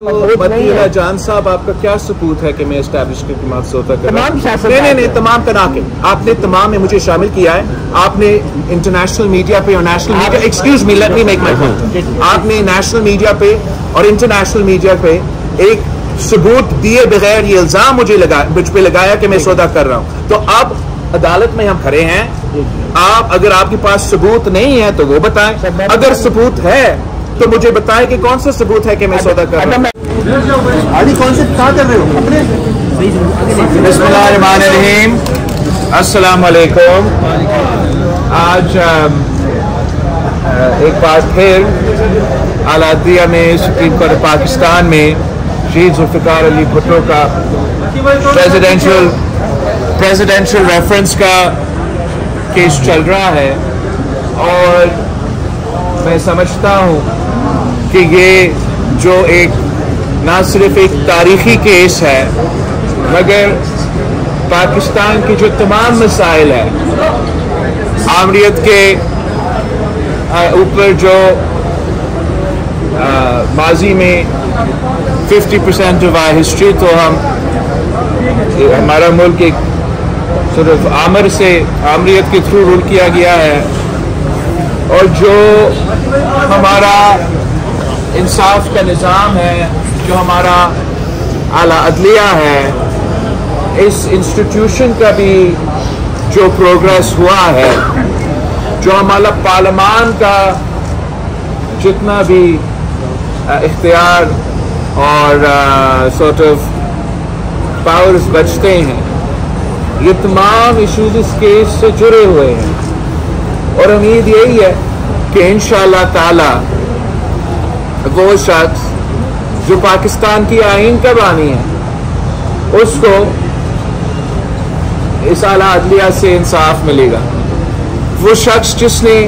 Medina जान साहब आपका क्या सबूत है कि मैं की तमाम नहीं नहीं नहीं तमाम करा के। आपने तमाम में मुझे शामिल किया है। आपने इंटरनेशनल मीडिया पे और national media excuse me let me make my point आपने नेशनल मीडिया पे और इंटरनेशनल मीडिया पे एक सबूत दिए बगैर ये इल्ज़ाम मुझे लगा मुझ पे लगाया कि मैं सौदा कर रहा हूँ। तो अब अदालत में हम खड़े हैं। आप अगर आपके पास सबूत नहीं है तो वो बताएँ। अगर सबूत है तो मुझे बताएँ कि कौन सा सबूत है कि मैं सौदा कर रहा हूँ। आदि कौन से कहाँ कर रहे हो? अपने। अस्सलाम वालेकुम आज एक बार फिर आलादिया में सुप्रीम कोर्ट पाकिस्तान में शहीद जुल्फ़िकार अली भुट्टो का प्रेसिडेंशियल प्रेसिडेंशियल रेफरेंस का केस चल रहा है। और मैं समझता हूँ कि ये जो एक ना सिर्फ़ एक तारीखी केस है मगर पाकिस्तान की जो तमाम मसाइल है आमरीत के ऊपर जो आ, माजी में 50 परसेंट ऑफ़ आर हिस्ट्री तो हम हमारा मुल्क एक सिर्फ़ आमर से आमरीत के थ्रू रूल किया गया है। और जो हमारा इंसाफ का निज़ाम है, जो हमारा आला अदलिया है, इस इंस्टीट्यूशन का भी जो प्रोग्रेस हुआ है, जो हमारा पार्लियामान का जितना भी इख्तियार और सॉर्ट ऑफ़ पावर्स बचते हैं, ये तमाम इश्यूज़ इस केस से जुड़े हुए हैं। और उम्मीद यही है कि इन ताला वो शख्स जो पाकिस्तान की आइन का बानी है, उसको इस आला अदलिया से इंसाफ मिलेगा। वो शख्स जिसने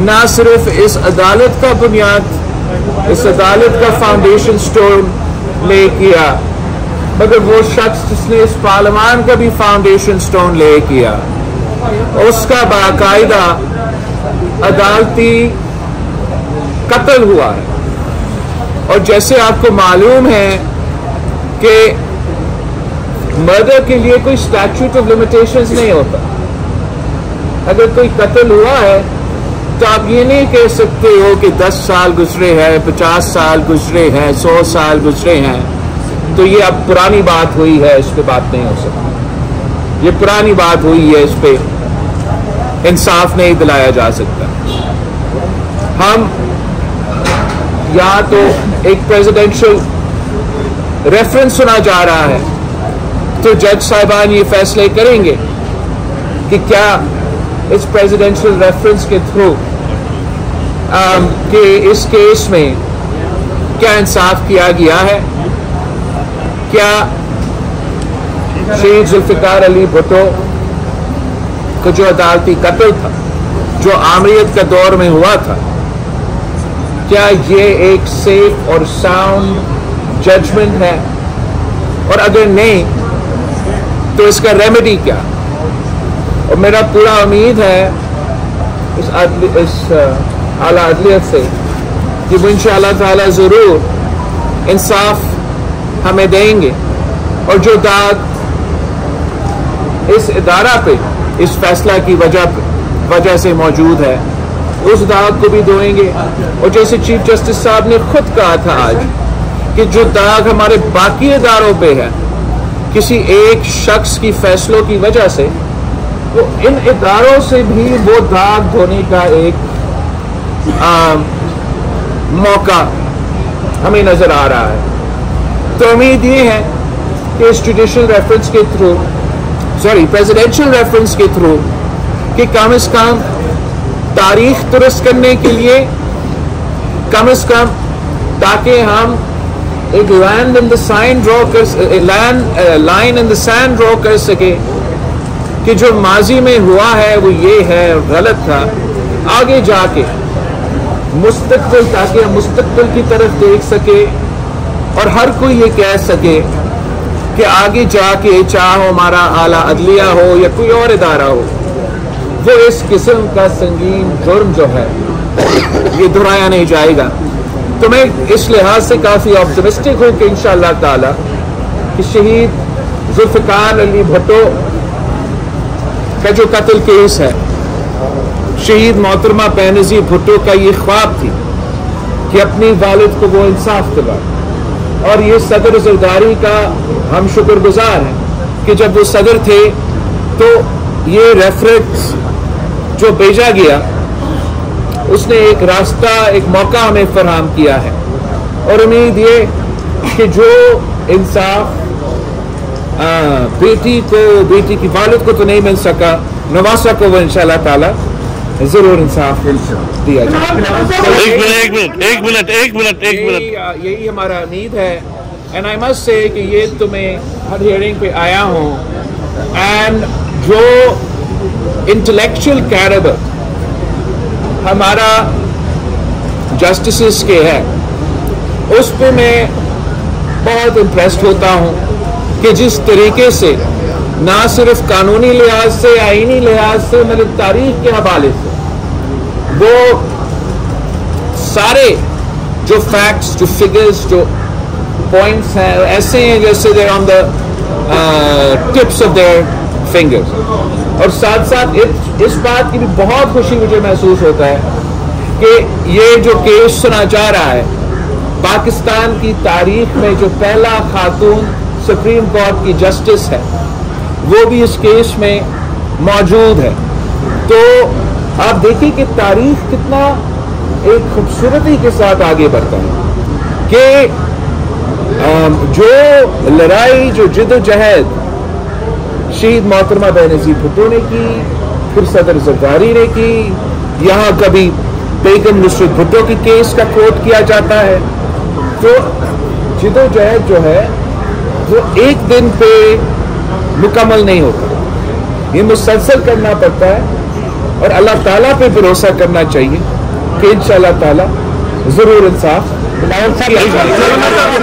ना सिर्फ़ इस अदालत का बुनियाद, इस अदालत का फाउंडेशन स्टोन ले किया, मगर वो शख्स जिसने इस पार्लियामान का भी फाउंडेशन स्टोन ले किया, उसका बाकायदा अदालती कत्ल हुआ है। और जैसे आपको मालूम है कि मर्डर के लिए कोई स्टैच्यूट ऑफ़ लिमिटेशंस नहीं होता। अगर कोई कत्ल हुआ है तो आप ये नहीं कह सकते हो कि 10 साल गुजरे हैं 50 साल गुजरे हैं 100 साल गुजरे हैं तो ये अब पुरानी बात हुई है, इस पर बात नहीं हो सकती। ये पुरानी बात हुई है, इस पर इंसाफ नहीं दिलाया जा सकता। हम या तो एक प्रेसिडेंशियल रेफरेंस सुना जा रहा है तो जज साहिबान ये फैसले करेंगे कि क्या इस प्रेसिडेंशियल रेफरेंस के थ्रू के इस केस में क्या इंसाफ किया गया है? क्या शहीद जुल्फ़िकार अली भुट्टो का जो अदालती कत्ल था, जो आमरीत का दौर में हुआ था क्या ये एक सेफ़ और साउंड जजमेंट है? और अगर नहीं तो इसका रेमेडी क्या? और मेरा पूरा उम्मीद है इस इस आला अदलियत से कि वो इन ताला ज़रूर इंसाफ हमें देंगे। और जो दाद इस इदारा पे, इस फैसला की वजह वजह से मौजूद है उस दाग को भी धोएँगे। और जैसे चीफ जस्टिस साहब ने खुद कहा था आज कि जो दाग हमारे बाकी इदारों पे है किसी एक शख्स की फैसलों की वजह से तो इन इदारों से भी वो दाग धोने का एक आ, मौका हमें नज़र आ रहा है। तो उम्मीद ये है कि इस जुडिशल रेफरेंस के थ्रू सॉरी प्रेसिडेंशियल रेफरेंस के थ्रू कि कम अज कम तारीख दुरुस्त करने के लिए कम अज कम ताकि हम एक land in the sign draw कर land line in the sand draw कर सके कि जो माजी में हुआ है, वो ये है, गलत था। आगे जाके मुस्तकबिल, ताकि हम मुस्तकबिल की तरफ़ देख सके और हर कोई ये कह सके कि आगे जाके चाहे हमारा आला अदलिया हो या कोई और इदारा हो वो इस किस्म का संगीन जुर्म जो है, ये दोहराया नहीं जाएगा। तो मैं इस लिहाज से काफ़ी ऑप्टमिस्टिक हूँ कि इन ताला कि शहीद जुल्फ़ार अली भुट्टो का जो कत्ल केस है, शहीद मोहतरमा बेनज़ीर भुट्टो का ये ख्वाब थी कि अपनी वालद को वो इंसाफ दिलाए और ये सदर जरदारी का हम शुक्रगुजार हैं कि जब वो सदर थे तो ये रेफरेंस जो भेजा गया उसने एक रास्ता एक मौका हमें फराम किया है। और उम्मीद ये कि जो इंसाफ बेटी को बेटी की वालद को तो नहीं मिल सका नवासा को वो इंशाल्लाह ताला ज़रूर इंसाफ दिया जाए। एक मिनट एक मिनट एक मिनट एक मिनट यही यही हमारा उम्मीद है। एंड आई मस्ट से कि ये तो मैं हर हियरिंग पे आया हूँ। एंड जो इंटेलेक्चुअल कैरेबर हमारा जस्टिस के है, उस पर मैं बहुत इम्प्रेस्ड होता हूँ कि जिस तरीके से ना सिर्फ़ कानूनी लिहाज से आइनी लिहाज से, मेरे तारीख के हवाले से, वो सारे जो फैक्ट्स जो फिगर्स जो पॉइंट्स हैं, ऐसे हैं जैसे they're on the tips of their fingers और साथ साथ इस, इस बात की भी बहुत खुशी मुझे महसूस होता है कि ये जो केस सुना जा रहा है पाकिस्तान की तारीख में जो पहला खातून सुप्रीम कोर्ट की जस्टिस है वो भी इस केस में मौजूद है। तो आप देखिए कि तारीख कितना एक खूबसूरती के साथ आगे बढ़ता है कि जो लड़ाई जो जिदोजहद शहीद मोहतरमा बेनजीर भुट्टो ने की फिर सदर जरदारी ने की। यहाँ कभी बेगम नुसरत भुट्टो की केस का कोट किया जाता है। तो जिदोजहद जो है वो एक दिन पे मुकम्मल नहीं होता। ये मुसलसल करना पड़ता है और अल्लाह ताला पे भरोसा करना चाहिए कि इन ताला ज़रूर इंसाफ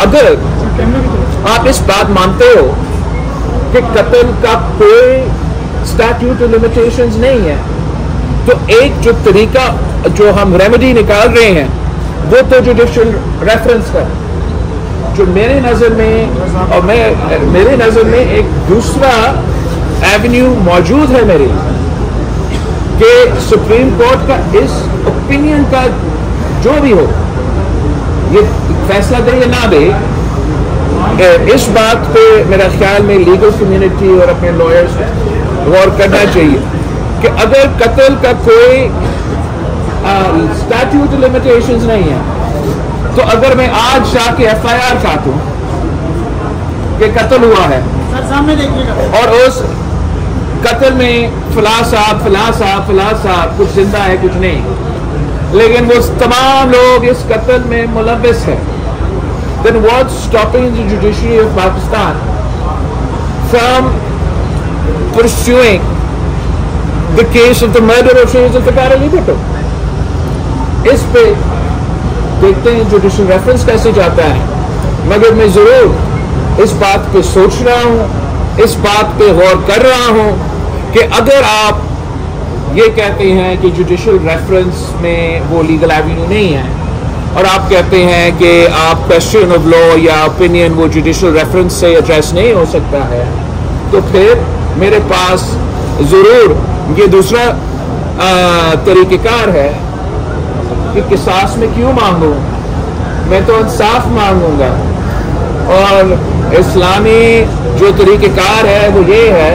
अगर आप इस बात मानते हो कि कत्ल का कोई स्टैट्यूट लिमिटेशंस नहीं है तो एक जो तरीका जो हम रेमेडी निकाल रहे हैं, वो तो जुडिशल रेफरेंस का जो मेरे नज़र में और मैं, मेरे नज़र में एक दूसरा एवेन्यू मौजूद है मेरे कि सुप्रीम कोर्ट का इस ओपिनियन का जो भी हो, ये फैसला दे या ना दे इस बात पे मेरा ख्याल में लीगल कम्युनिटी और अपने लॉयर्स गौर करना चाहिए कि अगर कत्ल का कोई स्टैट्यूट लिमिटेशंस नहीं है तो अगर मैं आज जाके एफ़ आई आर काटू कि कत्ल हुआ है सर सामने देखिएगा। और उस कत्ल में फला साहब फला साहब फला साहब कुछ ज़िंदा है कुछ नहीं लेकिन वो तमाम लोग इस कत्ल में मुलविस है। Then what's stopping the judiciary of Pakistan from pursuing the case of the murder of Shaykh Zulfikar Ali Bhutto? इस पे देखते हैं जुडिशल रेफरेंस कैसे जाता है मगर मैं ज़रूर इस बात पे सोच रहा हूँ इस बात पे गौर कर रहा हूँ कि अगर आप ये कहते हैं कि जुडिशल रेफरेंस में वो लीगल एवेन्यू नहीं है और आप कहते हैं कि आप क्वेश्चन ऑफ़ लॉ या ओपिनियन वो जुडिशल रेफरेंस से एड्रेस नहीं हो सकता है। तो फिर मेरे पास ज़रूर ये दूसरा तरीक़ेकार है कि किसास में क्यों मांगू? मैं तो इंसाफ मांगूँगा। और इस्लामी जो तरीक़ेकार है, वो ये है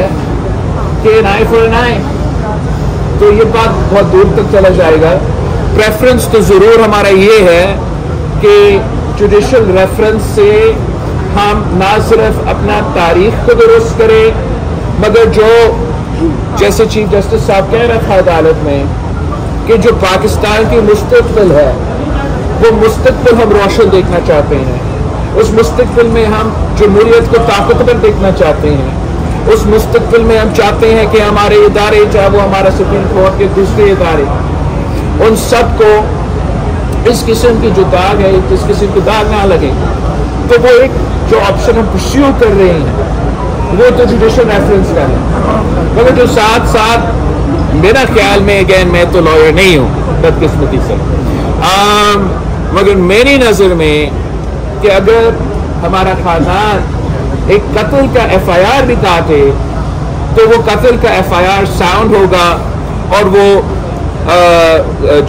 कि नाई फॉर नाई तो ये बात बहुत दूर तक चला जाएगा। प्रेफरेंस तो ज़रूर हमारा ये है कि जुडिशल रेफरेंस से हम ना सिर्फ़ अपना तारीख को दुरुस्त करें, मगर जो जैसे चीफ जस्टिस साहब कह रहा था अदालत में कि जो पाकिस्तान की मुस्तबिल है, वो मुस्तबिल हम रोशन देखना चाहते हैं। उस मुस्तबिल में हम जमहूरियत को ताकतवर देखना चाहते हैं। उस मुस्तबिल में हम चाहते हैं कि हमारे इदारे चाहे वो हमारा सुप्रीम कोर्ट के दूसरे इदारे उन सबको इस किस्म की जो दाग है, इस किस्म की दाग ना लगे। तो वो एक जो ऑप्शन हम परस्यू कर रहे हैं, वो तो जुडिशल रेफरेंस का है। मगर जो साथ साथ मेरा ख्याल में अगैन मैं तो लॉयर नहीं हूँ, बदकिस्मती से। मगर मेरी नज़र में कि अगर हमारा खानदान एक कत्ल का एफ़ आई आर भी काटे तो वो कत्ल का एफ़ आई आर साउंड होगा और वो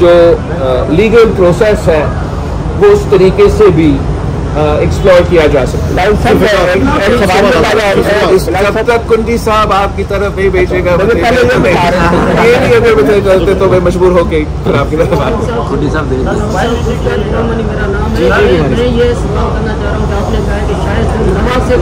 जो लीगल प्रोसेस है वो उस तरीके से भी एक्सप्लोर किया जा सकता है। तक कुंडी साहब आपकी तरफ़ नहीं भेजेगा? ये भी अगर मुझे तो मैं मजबूर होके आपकी तरफ़ मेरा नाम है। मैं ये सवाल करना चाह रहा हूँ आपने कहा कि शायद नवाज़ से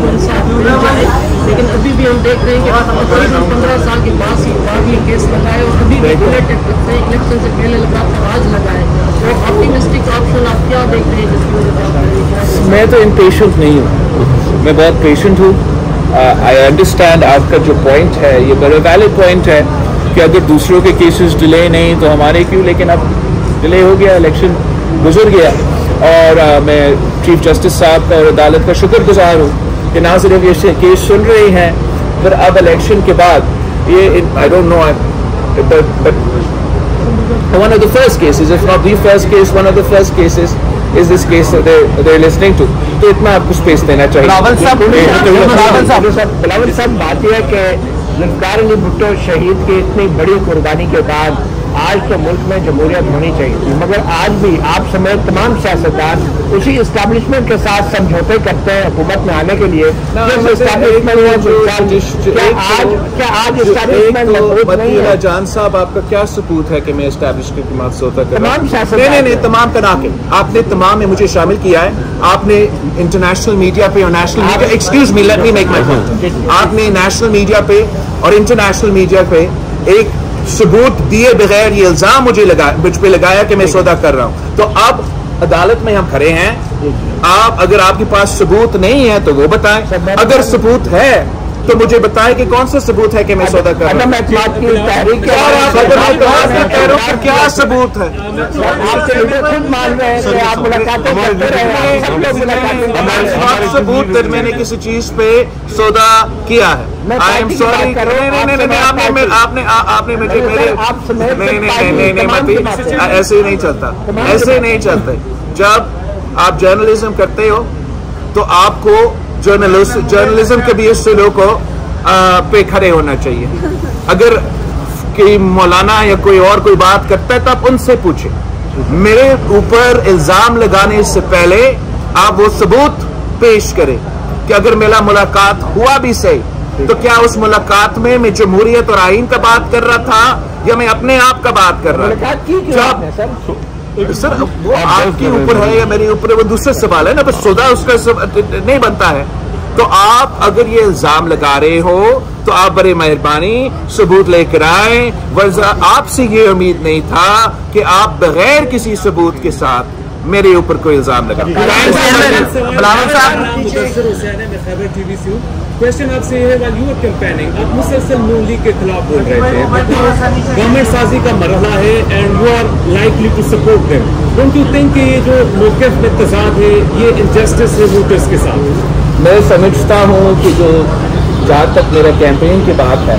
लेकिन अभी भी हम देख रहे हैं कि तकरीबन पंद्रह साल के बाद ही बाद ये केस लगाए और अभी भी इलेक्शन से पहले लगा था आज लगाए। तो ऑप्टिमिस्टिक ऑप्शन आप क्या देख रहे हैं जिसकी वजह से मैं तो इम्पेशेंट नहीं हूँ। मैं बहुत पेशेंट हूँ। आई अंडरस्टैंड आपका जो पॉइंट है ये बड़ा वैलिड पॉइंट है कि अगर दूसरों के केसेस डिले नहीं तो हमारे क्यों? लेकिन अब डिले हो गया इलेक्शन गुजर गया। और uh, मैं चीफ जस्टिस साहब का और अदालत का शुक्रगुजार हूँ। कि ना सिर्फ़ ये केस सुन रहे हैं फिर अब इलेक्शन के बाद ये I don't know but one of the first cases, if not the first case, one of the first cases is this case that they're, they're listening to. तो इतना आपको स्पेस देना चाहिए बिलावल साहब बिलावल साहब बिलावल साहब बात यह है कि जुल्फकार अली भुट्टो शहीद की इतनी बड़ी कुर्बानी के बाद आज तो मुल्क में जमहूरियत होनी चाहिए थी मगर आज भी आप समेत तमाम सियासतदान उसी इस्टेब्लिशमेंट के साथ समझौते करते हैं हुकूमत में आने के लिए क्या आज इस्टेब्लिशमेंट मज़बूत नहीं है? जान साहब आपका क्या सबूत है कि मैं एस्टैब्लिशमेंट की कर तमाम नहीं तमाम करा के आपने तमाम में मुझे शामिल किया है। आपने इंटरनेशनल मीडिया पे और national media excuse me let me make my point आपने नेशनल मीडिया पे और इंटरनेशनल मीडिया पे एक सबूत दिए बगैर ये इल्ज़ाम मुझे लगा मुझ पे लगाया कि मैं सौदा कर रहा हूँ। तो अब अदालत में हम खड़े हैं। आप अगर आपके पास सबूत नहीं है तो वो बताएँ। अगर सबूत है तो मुझे बताएँ कि कौन सा सबूत है कि मैं सौदा कर रहा अदम हूँ। हूँ। क्या सबूत है? हैं। हैं हैं। सबूत मैंने किसी चीज़ पे सौदा किया है। आई एम सॉरी नहीं नहीं नहीं आपने आपने आपने मुझे मेरे नहीं नहीं नहीं नहीं मती। ऐसे ही नहीं चलता। ऐसे ही नहीं चलते। जब आप जर्नलिज्म करते हो तो आपको जर्नलिस्ट जर्नलिज्म के भी इस लोगों को पे खड़े होना चाहिए। अगर कोई मौलाना या कोई और कोई बात करता है तो आप उनसे पूछें। मेरे ऊपर इल्ज़ाम लगाने से पहले आप वो सबूत पेश करें कि अगर मेरा मुलाकात हुआ भी सही तो क्या उस मुलाकात में मैं जमहूरियत और आइन का बात कर रहा था या मैं अपने आप का बात कर रहा? था सर सर वो आपके ऊपर है या मेरे ऊपर है वो दूसरा सवाल है ना बस सौदा उसका सब, नहीं बनता है। तो आप अगर ये इल्ज़ाम लगा रहे हो तो आप बड़े मेहरबानी सबूत लेकर आए। वर्जा आपसे ये उम्मीद नहीं था कि आप बगैर किसी सबूत के साथ मेरे ऊपर कोई इल्ज़ाम लगा। बिलावल साहब मुदस्सिर हुसैन मैं खैबर टीवी से क्वेश्चन आपसे ये है वाल यू आर कैंपेनिंग आप मुसलसल नून लीग के खिलाफ बोल रहे थे। गवर्नमेंट साजी का मरहला है and you are likely to support them don't you think कि ये जो मौकफ में तजाद है ये इनजस्टिस है वोटर्स के साथ? मैं समझता हूँ कि जो जहाँ तक मेरा कैंपेन की बात है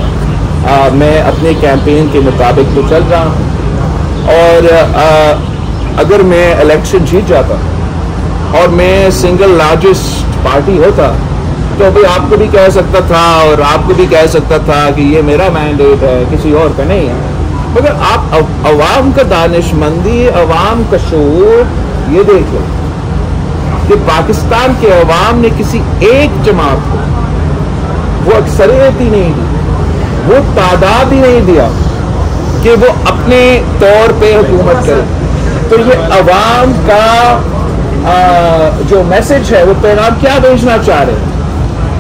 आ, मैं अपने कैंपेन के मुताबिक तो चल रहा हूँ। और आ, अगर मैं इलेक्शन जीत जाता और मैं सिंगल लार्जेस्ट पार्टी होता तो अभी आपको भी कह सकता था और आपको भी कह सकता था कि ये मेरा मैंडेट है, किसी और का नहीं है। मगर आप अव- अवाम का दानिशमंदी, अवाम का शोर, ये देख लो कि पाकिस्तान के अवाम ने किसी एक जमात को वो अक्सरियत ही नहीं दी, वो तादाद ही नहीं दिया कि वो अपने तौर पे हुकूमत करे। तो ये अवाम का आ, जो मैसेज है वो पैगाम क्या भेजना चाह रहे हैं?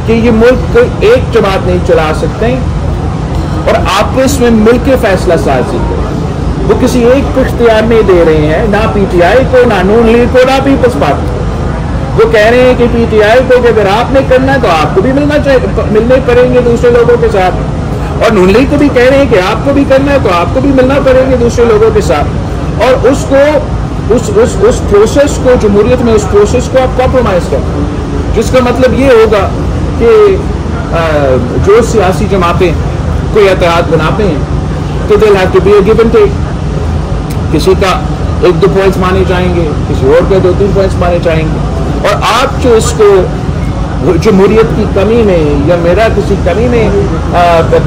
कि ये मुल्क एक जमात नहीं चला सकते और आपस में मिलकर फैसला साजी करें वो किसी एक को इख्तियार नहीं दे रहे हैं ना पीटीआई को ना नून लीग को ना पीपल्स पार्टी वो कह रहे हैं कि पीटीआई को कि अगर आपने करना है तो आपको भी मिलना चाहिए मिलने पड़ेंगे दूसरे लोगों के साथ। और नून लीग को भी कह रहे हैं कि आपको भी करना है तो आपको भी मिलना पड़ेंगे दूसरे लोगों के साथ। और उसको, उस उस उस प्रोसेस को, जमहूरियत में उस प्रोसेस को आप कॉम्प्रोमाइज करें। जिसका मतलब ये होगा कि जो सियासी जमातें कोई एहतियात बनाते हैं तो दिल have to be a give and take किसी का एक दो पॉइंट्स माने जाएँगे, किसी और के दो तीन पॉइंट्स माने जाएँगे। और आप जो इसको, जमहूरियत की कमी में या मेरा किसी कमी में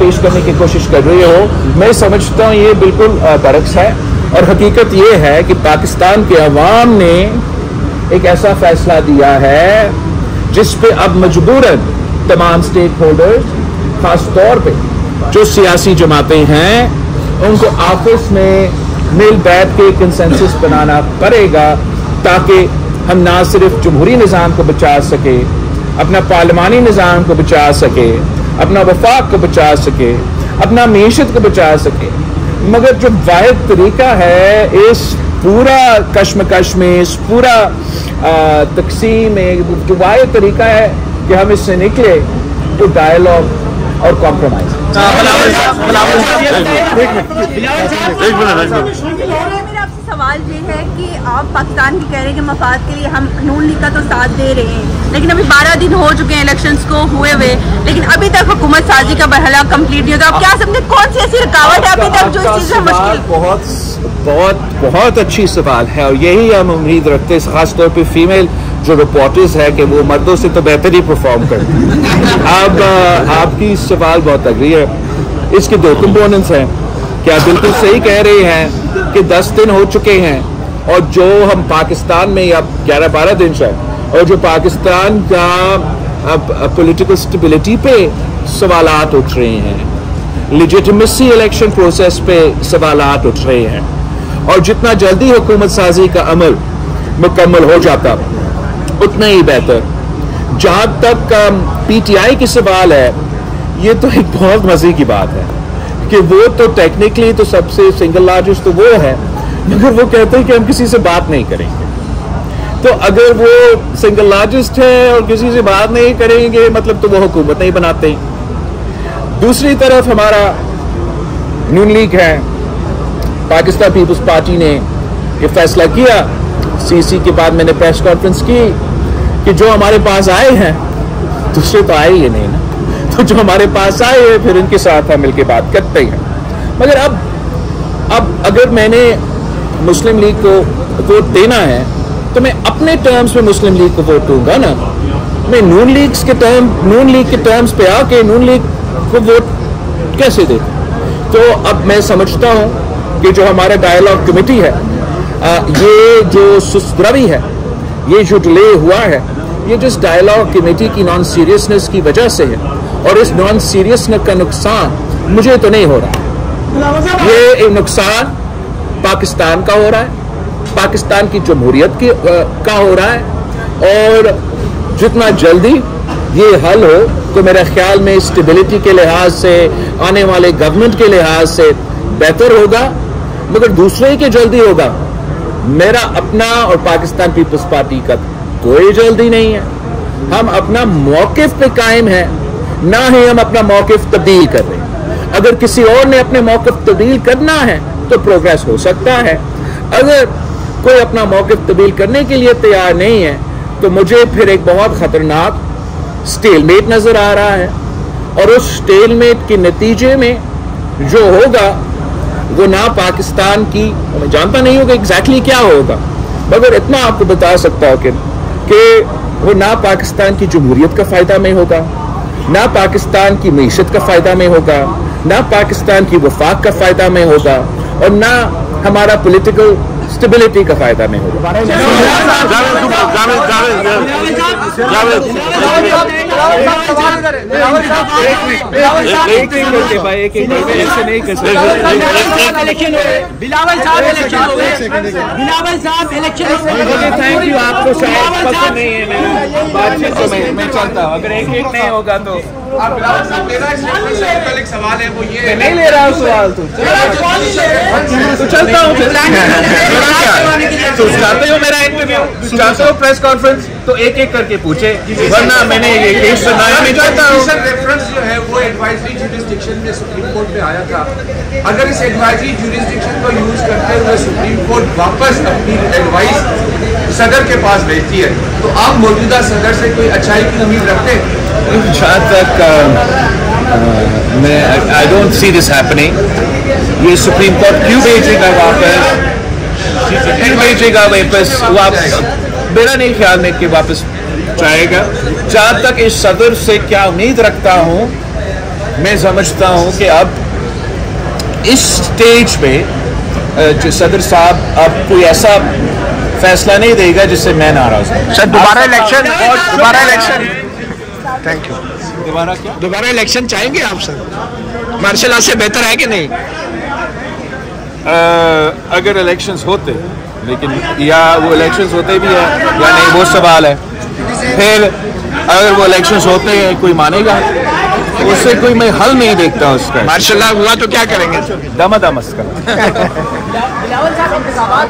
पेश करने की कोशिश कर रहे हो, मैं समझता हूँ ये बिल्कुल बरक्स है। और हकीकत ये है कि पाकिस्तान के अवाम ने एक ऐसा फैसला दिया है, जिस पे अब मजबूरन तमाम स्टेक होल्डर्स खास तौर पे जो सियासी जमातें हैं, उनको आपस में मिल बैठ के कंसेंसस बनाना पड़ेगा, ताकि हम ना सिर्फ़ जमहूरी निज़ाम को बचा सके, अपना पार्लिमानी निज़ाम को बचा सके, अपना वफाक को बचा सके, अपना मीशत को बचा सके। मगर जो वाद तरीका है इस पूरा कश्मकश में इस पूरा तकसीम में जो वाद तरीका है कि हम इससे निकले तो डायलॉग और कॉम्प्रोमाइज एक आपसे सवाल ये है कि आप पाकिस्तान की कह रहे हैं कि मफाद के लिए हम नून लीग का तो साथ दे रहे हैं। लेकिन अभी 12 दिन हो चुके हैं इलेक्शंस को हुए हुए। लेकिन अभी तक हुकूमत साजी का बहला कंप्लीट नहीं होता आप क्या समझते कौन सी ऐसी रुकावट है अभी तक जो इस चीज़ में मुश्किल बहुत बहुत बहुत अच्छी सवाल है। और यही हम उम्मीद रखते हैं खासतौर पर फीमेल जो रिपोर्टर्स है कि वो मर्दों से तो बेहतर ही परफॉर्म करते हैं। अब आपकी सवाल बहुत अग्री है। इसके दो कंपोनेंट्स हैं। क्या बिल्कुल सही कह रहे हैं कि 10 दिन हो चुके हैं और जो हम पाकिस्तान में, या 11-12 दिन से और जो पाकिस्तान का पॉलिटिकल स्टेबिलिटी पे सवाल उठ रहे हैं लिजिटमेसी इलेक्शन प्रोसेस पे सवाल उठ रहे हैं, और जितना जल्दी हुकूमत साजी का अमल मुकम्मल हो जाता, उतना ही बेहतर। जहाँ तक पीटीआई की सवाल है, ये तो एक बहुत मज़े की बात है। कि वो तो टेक्निकली तो सबसे सिंगल लार्जेस्ट तो वो है, मगर वो कहते हैं कि हम किसी से बात नहीं करेंगे। तो अगर वो सिंगल लार्जेस्ट है और किसी से बात नहीं करेंगे मतलब तो वो हुकूमत नहीं बनाते। दूसरी तरफ़ हमारा नून लीग है। पाकिस्तान पीपल्स पार्टी ने ये फैसला किया। सीसी के बाद मैंने प्रेस कॉन्फ्रेंस की कि जो हमारे पास आए हैं, दूसरे तो आए ही नहीं ना। तो जो हमारे पास आए फिर उनके साथ हम मिलकर बात करते हैं। मगर अब अब अगर मैंने मुस्लिम लीग को वोट देना है तो मैं अपने टर्म्स में मुस्लिम लीग को वोट दूँगा ना। मैं नून लीग के टर्म नून लीग के टर्म्स पे आके नून लीग को वोट कैसे दे? तो अब मैं समझता हूँ कि जो हमारा डायलॉग कमेटी है आ, ये जो सुस्त्रवी है ये जो डिले हुआ है ये जिस डायलॉग कमेटी की नॉन सीरियसनेस की वजह से है और इस नॉन सीरियसनेस का नुकसान मुझे तो नहीं हो रहा। ये नुकसान पाकिस्तान का हो रहा है। पाकिस्तान की जमहूरियत की का हो रहा है। और जितना जल्दी ये हल हो तो मेरे ख्याल में स्टेबिलिटी के लिहाज से, आने वाले गवर्नमेंट के लिहाज से बेहतर होगा। मगर दूसरे के जल्दी होगा। मेरा अपना और पाकिस्तान पीपल्स पार्टी का कोई जल्दी नहीं है। हम अपना मौकफ पे कायम है। ना ही हम अपना मौकफ तब्दील कर रहे हैं। अगर किसी और ने अपने मौकफ तब्दील करना है तो प्रोग्रेस हो सकता है। अगर कोई अपना मौकफ तब्दील करने के लिए तैयार नहीं है तो मुझे फिर एक बहुत खतरनाक स्टेलमेट नज़र आ रहा है। और उस स्टेलमेट के नतीजे में जो होगा वो ना पाकिस्तान की मैं जानता नहीं होगा एग्जैक्टली क्या होगा मगर इतना आपको बता सकता हूँ कि, कि वो ना पाकिस्तान की जमहूरियत का फ़ायदा में होगा। ना पाकिस्तान की मीशत का फ़ायदा में होगा, ना पाकिस्तान की वफाक का फ़ायदा में होगा, और ना हमारा पॉलिटिकल स्टेबिलिटी का फ़ायदा में होगा। जावेद जावेद जावेद हो हो थैंक यू आपको नहीं है तो हूँ होगा तो सिंपल एक सवाल है वो ये नहीं ले रहा हूँ सवाल तो चलता हूँ तो हो मेरा चाहते हो प्रेस कॉन्फ्रेंस तो एक एक करके पूछे। वरना मैंने ये केस सुनाया मैं चाहता हूँ। रेफरेंस जो है वो एडवाइजरी जुरिस्डिक्शन में सुप्रीम कोर्ट में आया था। अगर इस एडवाइजरी जुरिस्डिक्शन को यूज़ करते हुए सुप्रीम कोर्ट वापस अपनी एडवाइस सदर के पास भेजती है तो आप मौजूदा सदर से कोई अच्छाई की उम्मीद रखते हैं? जहाँ तक मैं I don't see this happening ये सुप्रीम कोर्ट क्यों भेजेगा वापस क्यों भेजेगा वापस वापस मेरा नहीं ख्याल में कि वापस जाएगा। जहाँ तक इस सदर से क्या उम्मीद रखता हूँ मैं समझता हूँ कि अब इस स्टेज पे जो सदर साहब अब कोई ऐसा फैसला नहीं देगा जिससे मैं नाराज़ हूँ। सर दोबारा इलेक्शन दोबारा इलेक्शन थैंक यू दोबारा क्या? दोबारा इलेक्शन चाहेंगे आप सर? मार्शल आर्ट से बेहतर है कि नहीं? अगर इलेक्शंस होते लेकिन या वो इलेक्शंस होते भी है या नहीं वो सवाल है। फिर अगर वो इलेक्शंस होते हैं कोई मानेगा? उससे कोई मैं हल नहीं देखता उसका। माशाल्लाह हुआ तो क्या करेंगे? दमा दमस का